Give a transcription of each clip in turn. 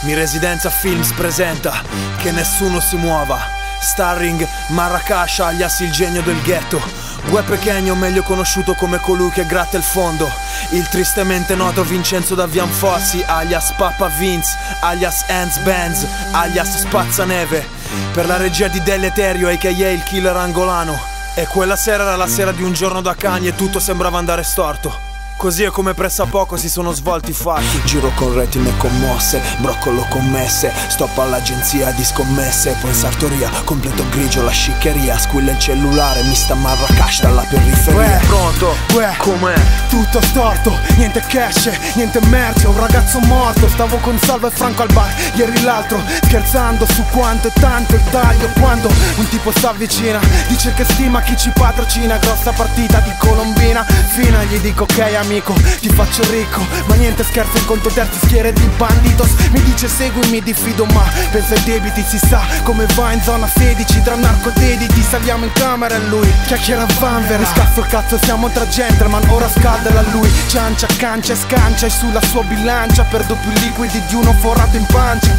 Mi Residenza Films presenta Che nessuno si muova Starring Marracash alias il genio del ghetto. Gue Pechegno meglio conosciuto come colui che gratta il fondo. Il tristemente noto Vincenzo da Vianfossi alias Papa Vince alias Hans Benz alias Spazzaneve Per la regia di Deleterio aka il killer angolano. E quella sera era la sera di un giorno da cani e tutto sembrava andare storto Così è come pressa poco si sono svolti i fatti. Giro con retine commosse, broccolo commesse Stop all'agenzia di scommesse. Poi in sartoria, completo grigio la sciccheria. Squilla il cellulare, mi sta Marracash dalla periferia. Uè, Pronto? uè, Com'è? Tutto storto, niente cash, niente merce, un ragazzo morto. Stavo con Salvo e Franco al bar, ieri l'altro Scherzando su quanto è tanto il taglio. Quando un tipo si avvicina, dice che stima chi ci patrocina. Grossa partita di Colombina, fina gli dico ok amico, ti faccio ricco Ma niente scherzo in conto terzi schiere di banditos Mi dice seguimi, diffido ma pensa ai debiti Si sa come va in zona 16 tra narcodediti Saliamo in camera e lui chiacchiera vanvera. Mi scazzo il cazzo siamo tra gentleman, ora scaldala lui. Ciancia, cancia e scancia e sulla sua bilancia Perdo più liquidi di uno forato in pancia.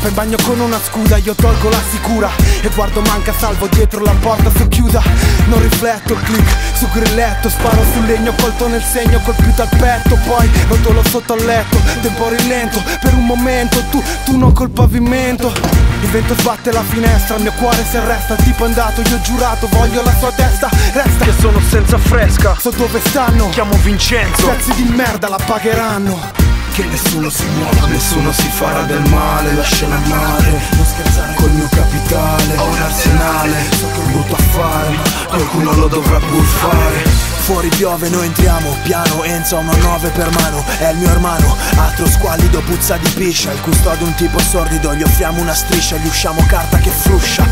Fai bagno con una scuda, io tolgo la sicura. E guardo manca salvo dietro la porta socchiusa. Non rifletto il click su grilletto Sparo sul legno colto nel segno colpito al petto Poi rotolo sotto al letto Tempo rilento per un momento Tu, tu no col pavimento. Il vento sbatte la finestra Il mio cuore si arresta Il tipo è andato io ho giurato Voglio la sua testa Resta. Che sono senza fresca. So dove stanno. Chiamo Vincenzo. Pezzi di merda la pagheranno. Che nessuno si muova, nessuno si farà del male Lasciala andare, non scherzare col mio capitale Ho un arsenale, so che è brutto affare Ma qualcuno lo dovrà pur fare Fuori piove, noi entriamo, piano, Enzo ha una 9 per mano, è il mio hermano Altro squallido, puzza di piscia, il custode un tipo sordido. Gli offriamo una striscia, gli usciamo carta che fruscia.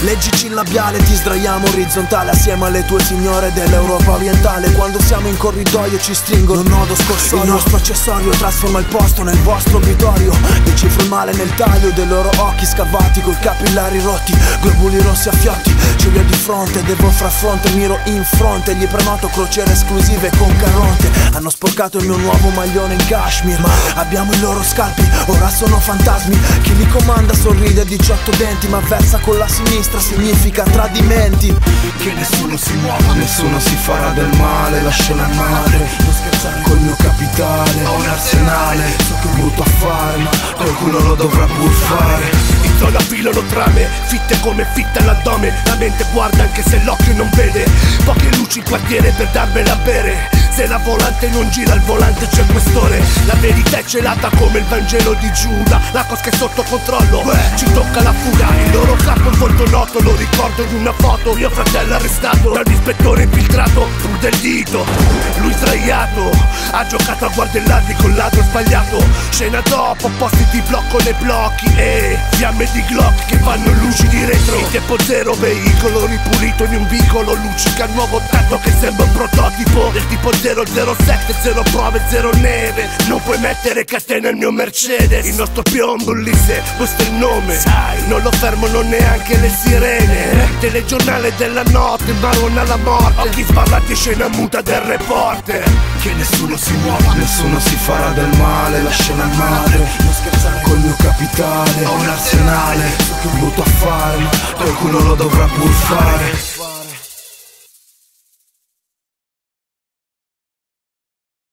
Leggici il labiale, ti sdraiamo orizzontale. Assieme alle tue signore dell'Europa orientale. Quando siamo in corridoio ci stringono un nodo scorsoio. Il nostro accessorio trasforma il posto nel vostro obitorio. Decifro il male nel taglio dei loro occhi scavati Coi capillari rotti, globuli rossi a fiotti Ho di fronte, devo far fronte, miro in fronte Gli prenoto crociere esclusive con Caronte. Hanno sporcato il mio nuovo maglione in Kashmir Ma abbiamo i loro scalpi, ora sono fantasmi. Chi li comanda sorride a 18 denti Ma versa con la sinistra significa tradimenti. Che nessuno si muova, nessuno si farà del male Lasciala andare, non scherzare col mio capitale Ho un arsenale, so che è brutto affare Ma qualcuno lo dovrà pur fare. In zona filano trame, fitte come fitta l'addome La mente guarda anche se l'occhio non vede. Poche luci in quartiere per darmela a bere. Se la volante non gira al volante c'è il questore. La verità è celata come il Vangelo di Giuda La cosca è sotto controllo, ci tocca la fuga Il loro capo è un volto noto, lo ricordo di una foto Mio fratello arrestato dall'ispettore infiltrato Pur del dito, lui sdraiato Ha giocato a guardellarmi col ladro sbagliato. Scena dopo, posti di blocco nei blocchi E fiamme di Glock che fanno luci di retro. In tempo zero, veicolo ripulito in un vicolo Luccica nuovo tratto che sembra un prototipo. Del tipo 007, zero prove, zero neve. Non puoi mettere catena al mio Mercedes. Il nostro piombo Ulisse, questo è il nome. Sai, non lo fermano neanche le sirene Telegiornale della notte, marona alla morte. Occhi sballati e scena muta del reporter. Che nessuno si muova, nessuno si farà del male Lasciala andare, non scherzare. Col mio capitale Ho un arsenale, so che brutto affare Ma qualcuno lo dovrà pur fare